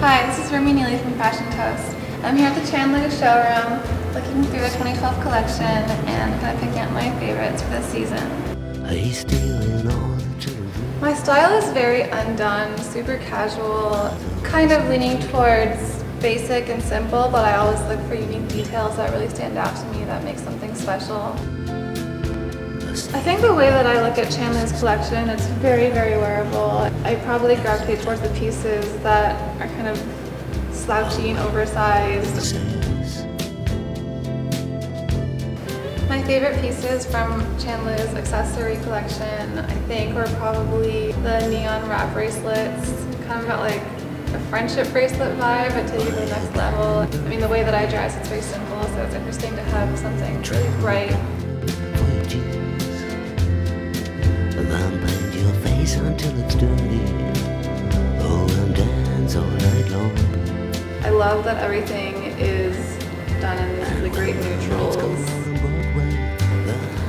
Neely from Fashion Toast. I'm here at the Chan Luu showroom looking through the 2012 collection and kind of picking out my favorites for the season. My style is very undone, super casual, kind of leaning towards basic and simple, but I always look for unique details that really stand out to me that make something special. I think the way that I look at Chan Luu's collection, it's very, very wearable. I probably gravitate towards the pieces that are kind of slouchy and oversized. My favorite pieces from Chan Luu's accessory collection, I think, were probably the neon wrap bracelets. Kind of got like a friendship bracelet vibe, but take it to the next level. I mean, the way that I dress, it's very simple, so it's interesting to have something really bright until it's dirty. Love that everything is done in really great neutrals. The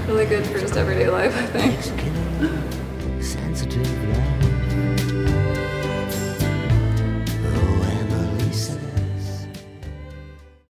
Really good for just everyday life, I think.